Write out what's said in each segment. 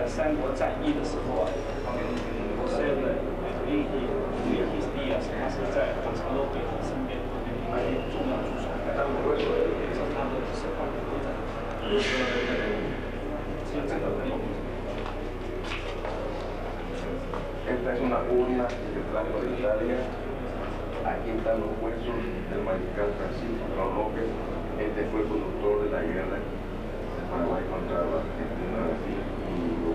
在三国战役的时候啊，他们我是英帝、李帝、帝啊，他是在长城楼北身边还有重要助手，但我也是他的手法部长。现在的内容。Esta es una urna que trajo de Italia. Aquí están los huesos del mariscal Francisco López. Este fue el conductor de la guerra para encontrar la Argentina.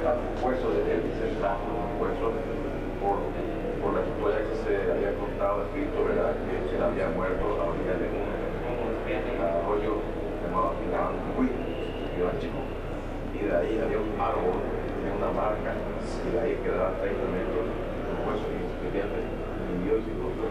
sacando un hueso de él, se trajo un hueso por, por la historia que se había contado, escrito, ¿verdad? Que él había muerto a la orilla de un arroyo llamado Pinangui, que era chico. Y de ahí había un árbol, tenía una marca, y de ahí quedaban 30 metros de hueso y vivió y se encontró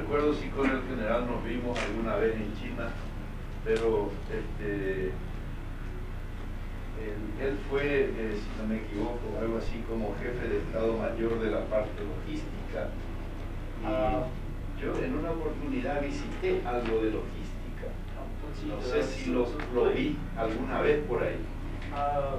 recuerdo si con el general nos vimos alguna vez en China, pero este, él, él fue, eh, si no me equivoco, algo así como jefe de Estado Mayor de la parte logística. Y Ah. yo en una oportunidad visité algo de logística. No sé si lo, lo vi alguna vez por ahí. 呃，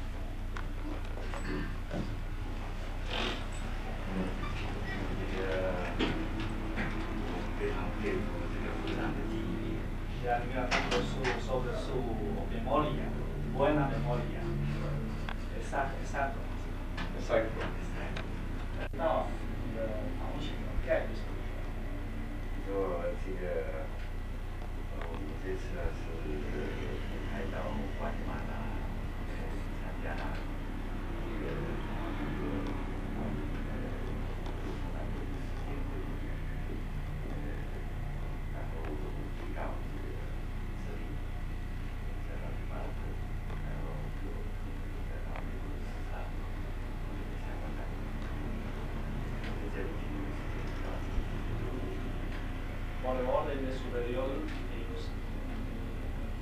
Vale, orden de superior, ellos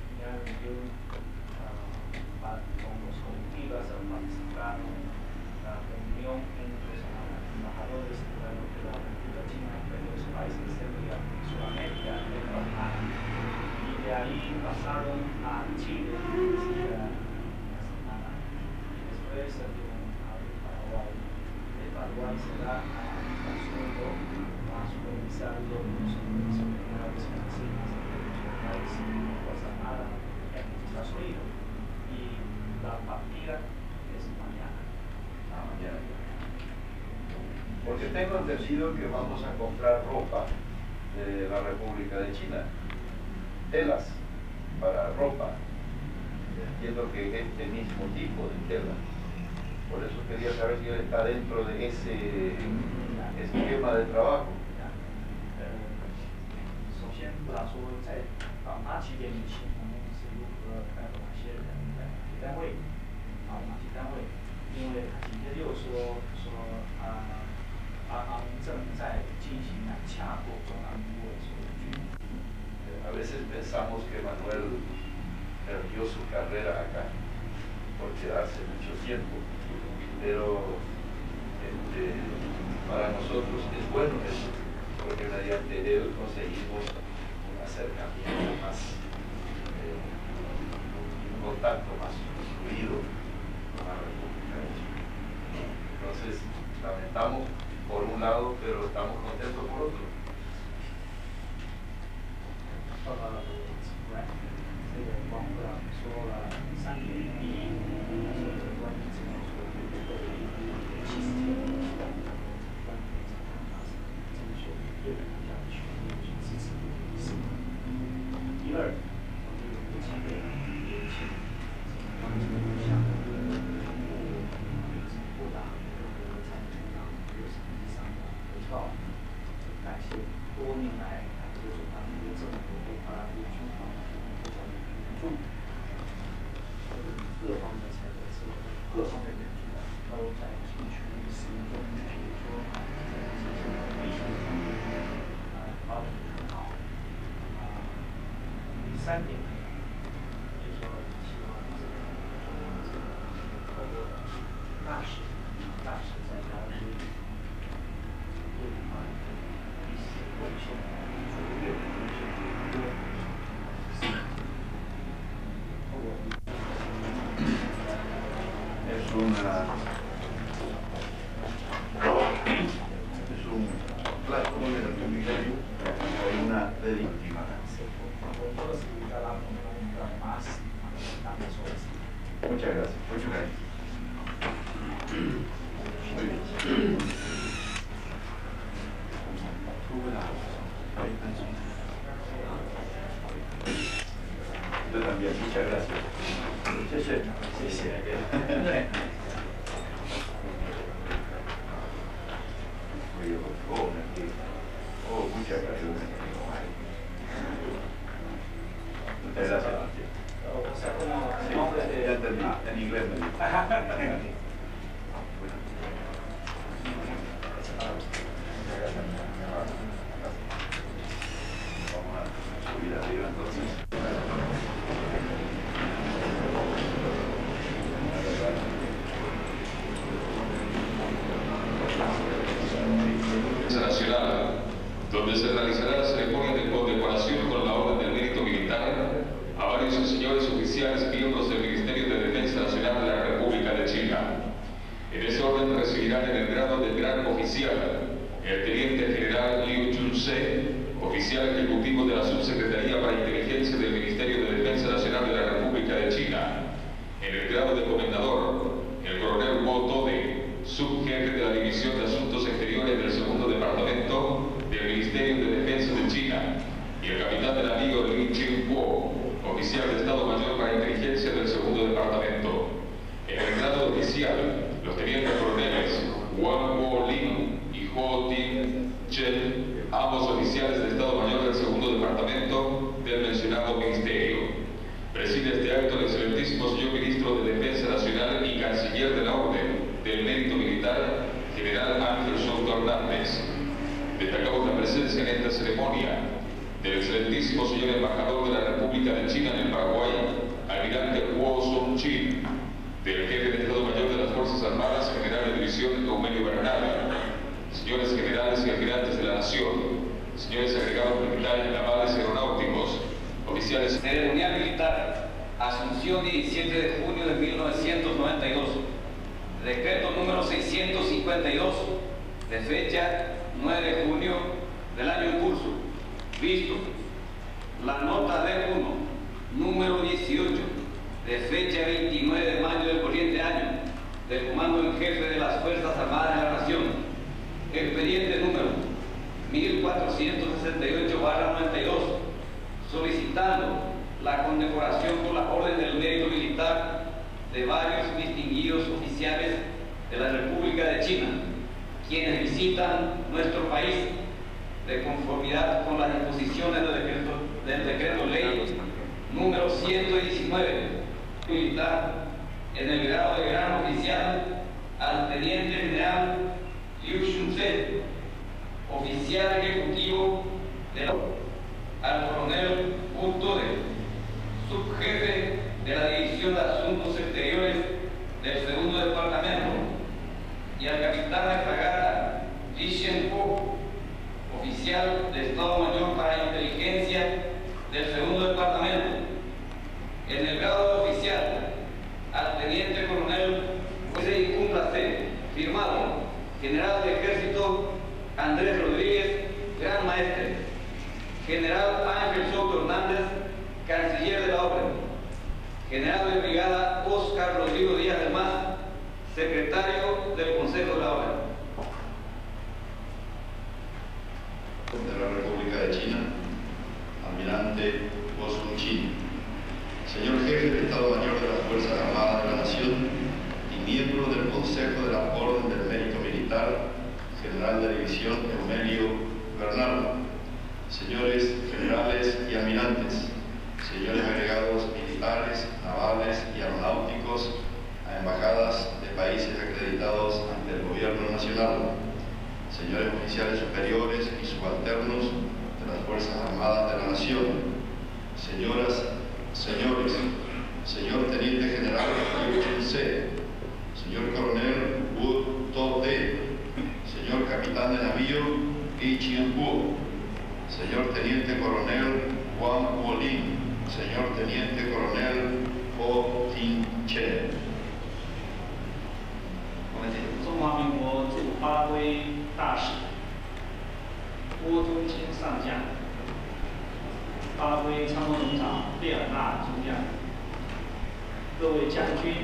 tenían un, ah, con los comitivas participaron la reunión entre los embajadores de la, de la República China de los países de Sudamérica y Europa. Y de ahí pasaron a Chile de una semana. Y después a Paraguay. De Paraguay será organizado los seminarios franceses internacionales en Guatemala, en Estados Unidos. Y la partida es mañana. Ah, mañana. Porque tengo entendido que vamos a comprar ropa de la República de China, telas para ropa. Entiendo que es este mismo tipo de tela. Por eso quería saber si él está dentro de ese esquema de trabajo. 呃，首先不打说在到哪起点以前，我们是如何带哪些人在哪些单位，啊哪些单位，因为他紧接着又说说啊，阿昂正在进行南洽过中南部的所有军。 A veces pensamos que Manuel perdió su carrera acá porque hace mucho tiempo, pero este, para nosotros es bueno eso, porque mediante él conseguimos un acercamiento más, eh, un contacto más fluido con la República de Chile. Entonces, lamentamos por un lado, pero estamos contentos por otro. understanding Yo también, muchas gracias. Sí, sí, sí, sí. Oh, muchas gracias. El capitán del amigo Li Ching-kuo, oficial de Estado de junio de 1992, decreto número 652, de fecha 9 de junio del año en curso, visto. La nota D1, número 18, de fecha 29 de mayo del corriente año, del Comando en Jefe de las Fuerzas Armadas de la Nación, expediente número 1468-92, solicitando la condecoración por la Orden del Mérito de varios distinguidos oficiales de la República de China, quienes visitan nuestro país de conformidad con las disposiciones del decreto, del ley número 119 militar en el grado de gran oficial al teniente general Liu Shun-se, oficial ejecutivo de la al coronel Wu subjefe de la División de Asuntos Exteriores del Segundo Departamento, y al capitán de fragata Li Shen-Hu, oficial de Estado Mayor para Inteligencia del Segundo Departamento. En el grado de oficial, al teniente coronel José Icumplace, firmado General de Ejército Andrés Rodríguez, Gran Maestre, General Ángel Soto Hernández, Canciller de la Orden, General de Brigada Óscar Rodrigo Díaz del Más, Secretario del Consejo de la Orden. de la República de China, almirante Bosco Chin, señor jefe del Estado Mayor de las Fuerzas Armadas de la Nación y miembro del Consejo de la Orden del Mérito Militar, general de división Eumelio Bernardo, señores generales y almirantes, señores agregados militares, navales y aeronáuticos a embajadas de países acreditados ante el Gobierno Nacional, señores oficiales superiores y subalternos de las Fuerzas Armadas de la Nación, señoras, señores, señor Teniente General Liu Chun-se, señor Coronel Wu To-te, señor Capitán de Navío Li Chien-hu, señor Teniente Coronel Juan Wolin, señor Teniente Coronel Ho 中华民国驻巴威大使郭忠清上将，巴威参谋总长列尔纳中将，各位将军，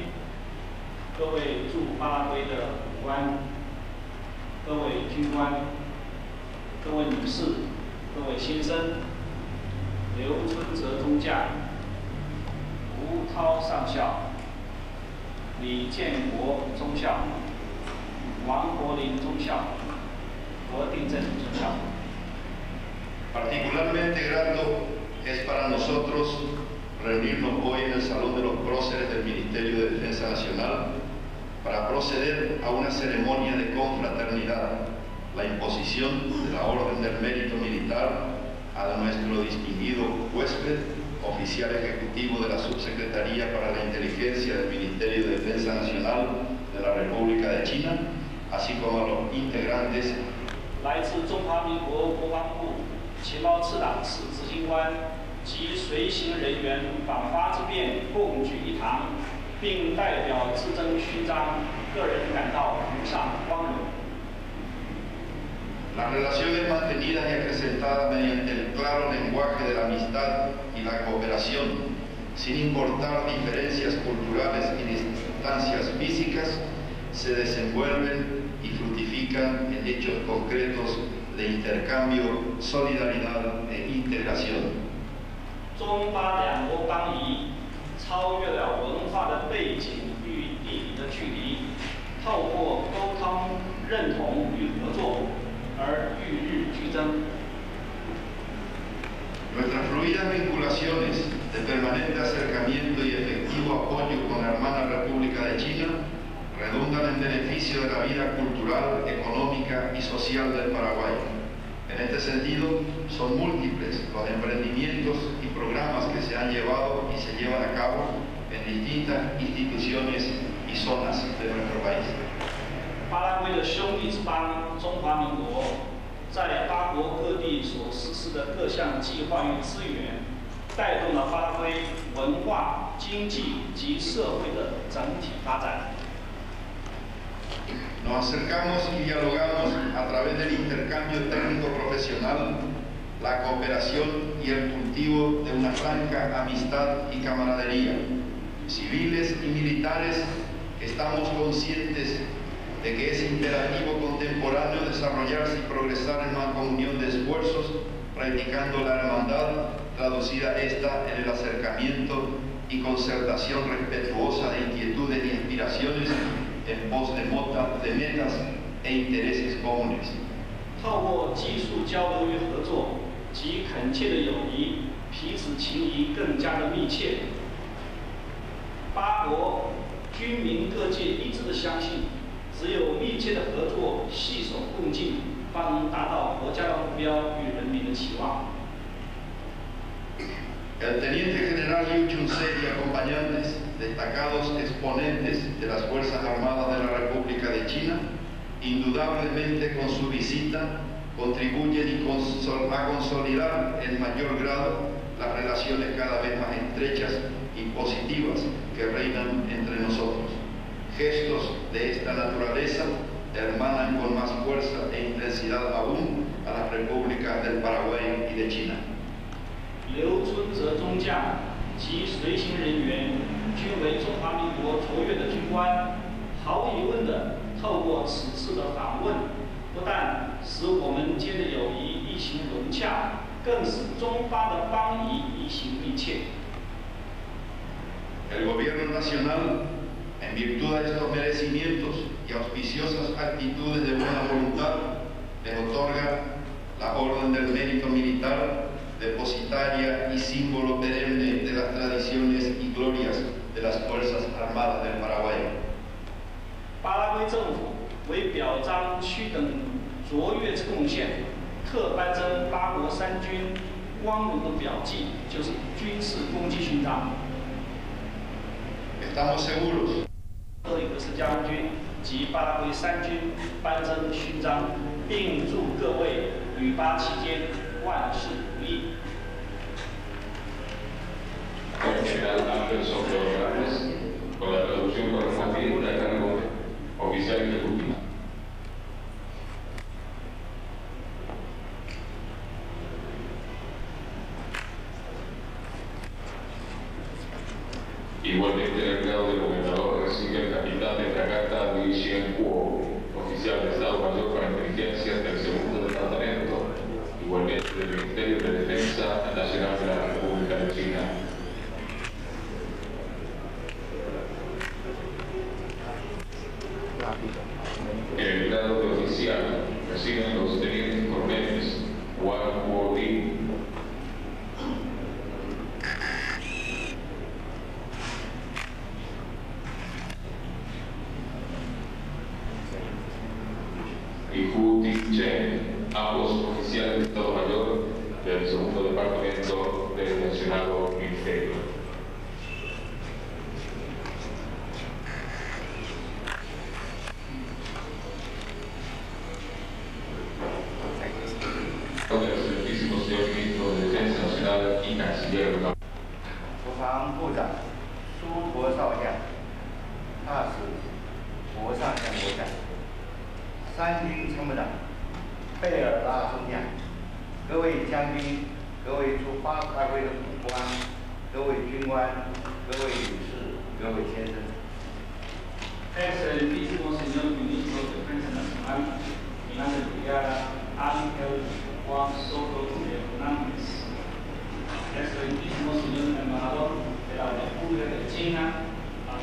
各位驻巴威的武官，各位军官，各位女士，各位先生，刘春泽中将，吴涛上校，李建国中校。王国林中校、国定镇中校。 Particularmente grato es para nosotros reunirnos hoy en el Salón de los Próceres del Ministerio de Defensa Nacional para proceder a una ceremonia de confraternidad, la imposición de la Orden del Mérito Militar a nuestro distinguido huésped, oficial ejecutivo de la Subsecretaría para la Inteligencia del Ministerio de Defensa Nacional de la República de China, así como a los integrantes 来自中华民国国防部情报次档次执行官及随行人员访华之便共聚一堂，并代表自征勋章，个人感到无上光荣。Las relaciones mantenidas y acrecentadas mediante el claro lenguaje de la amistad y la cooperación, sin importar diferencias culturales y distancias físicas, se desenvuelven y fructifican en hechos concretos de intercambio, solidaridad e integración. 中巴两国邦谊超越了文化的背景与地理的距离，透过沟通、认同与合作而与日俱增。 Nuestras fluidas vinculaciones de permanente acercamiento y efectivo apoyo con la hermana República de China redundan en beneficio de la vida cultural, económica y social del Paraguay. En este sentido, son múltiples los emprendimientos y programas que se han llevado y se llevan a cabo en distintas instituciones y zonas de nuestro país. 巴拉圭的兄弟之邦中华民国，在巴国各地所实施的各项计划与资源，带动了巴拉圭文化、经济及社会的整体发展。 Nos acercamos y dialogamos a través del intercambio técnico profesional, la cooperación y el cultivo de una franca amistad y camaradería. Civiles y militares, estamos conscientes de que es imperativo contemporáneo desarrollarse y progresar en una comunión de esfuerzos, practicando la hermandad, traducida esta en el acercamiento y concertación respetuosa de inquietudes y aspiraciones en pos de, mota- de metas e intereses comunes. 透过技术交流与合作及恳切的友谊，彼此情谊更加的密切。八国军民各界一致的相信，只有密切的合作，携手共进，方能达到国家的目标与人民的期望。El teniente general Liu Chun-se y acompañantes, destacados exponentes de las Fuerzas Armadas de la República de China, indudablemente con su visita contribuyen a consolidar en mayor grado las relaciones cada vez más estrechas y positivas que reinan entre nosotros. Gestos de esta naturaleza hermanan con más fuerza e intensidad aún a las repúblicas del Paraguay y de China. 均为中华民国卓越的军官，毫无疑问的，透过此次的访问，不但使我们间的友谊一行融洽，更使中巴的邦谊一行密切。El gobierno nacional, en virtud de estos merecimientos y auspiciosas actitudes de buena voluntad, les otorga la Orden del Mérito Militar, depositaria y símbolo perenne de las tradiciones y glorias las Fuerzas Armadas del Paraguay. 巴拉圭政府为表彰区等卓越之贡献，特颁赠八国三军光荣的表记，就是军事功绩勋章。Estamos seguros 特里格斯将军及巴拉圭三军颁赠勋章，并祝各位旅巴期间万事如意。Hernández, con la traducción correspondiente a cargo oficial ejecutivo. Chen, ambos oficiales de Estado Mayor del segundo departamento del mencionado ministerio.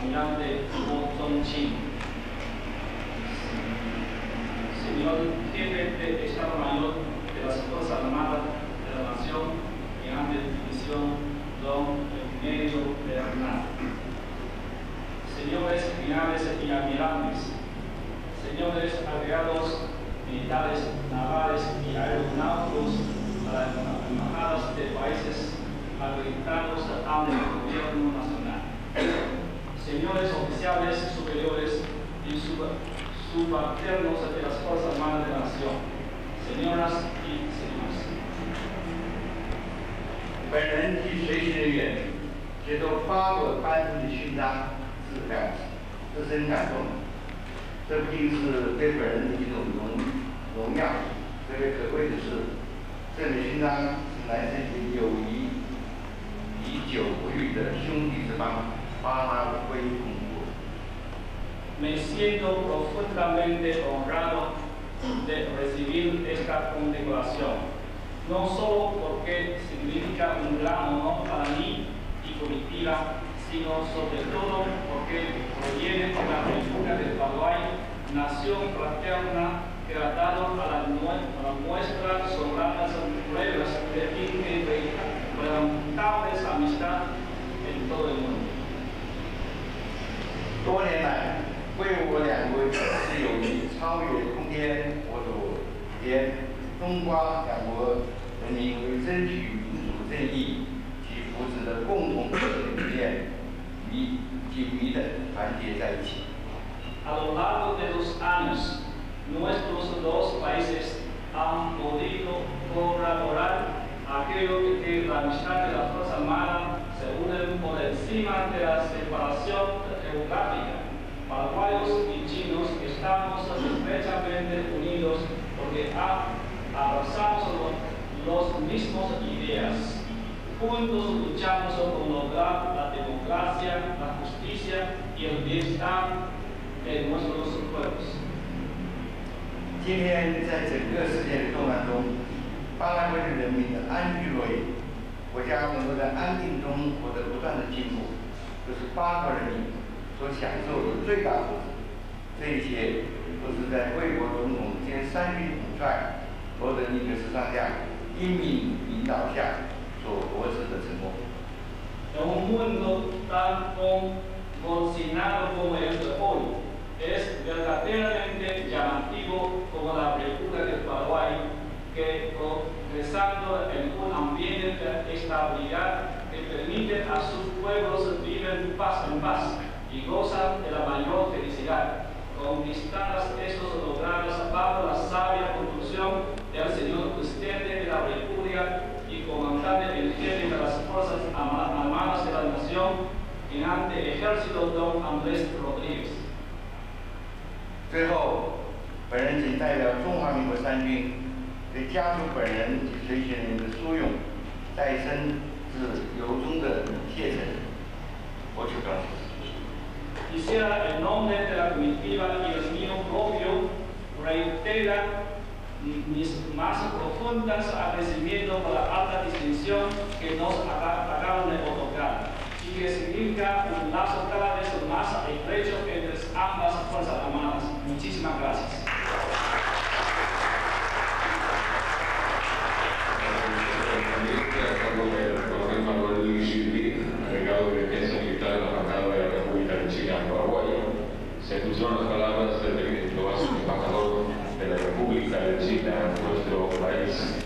señal de Montonchín. Señor jefe de Estado Mayor de las Fuerzas Armadas de la Nación y ante división don Emilio Bernal. Señores generales y almirantes, señores agregados militares, navales y aeronáuticos para las embajadas de países acreditados ante el gobierno nacional. 请用一首下列式书的右列式第四个书法第二个模式第二个模式第二个模式第本人及随行人员接到八个班级的勋章是感是真感动这不仅是对本人的一种荣荣耀特别可贵的是这枚勋章是来自于友谊以久不遇的兄弟之邦。para un país como Me siento profundamente honrado de recibir esta condecoración, no solo porque significa un gran honor para mí y comitiva, sino sobre todo porque proviene de la República del Paraguay, nación fraterna que ha dado a la, nuestra soberanas pruebas de integridad, amistad en todo el mundo. 多年来，为我两国之友谊超越空间国土间，中瓜两国人民为争取民主正义及福祉的共同理念与紧密的团结在一起。A lo largo de los años, nuestros dos países han podido colaborar aquello que la amistad de las Fuerzas Armadas se unen por encima de la separación geográfica. Paraguayos y chinos estamos estrechamente unidos porque a- abrazamos los, los mismos ideas. Juntos luchamos por lograr la democracia, la justicia y el bienestar de nuestros pueblos. 今天在整个世界的动乱中，巴拉圭的人民的安居乐业，国家能够在安定中获得不断的进步，这是巴国人民 所享受的最大福祉。这一切都是在贵国总统兼三军统帅罗德尼格斯上将英明领导下所获致的成功。 En un mundo tan convulsionado como el de hoy, es verdaderamente llamativo como la República del Paraguay, que progresando en un ambiente de estabilidad que permite a sus pueblos vivir paz en paz y gozan de la mayor felicidad, conquistadas estos logrados bajo la sabia conducción del señor presidente de la República y comandante en jefe de las Fuerzas Arma- Armadas de la Nación, en ante ejército don Andrés República de China en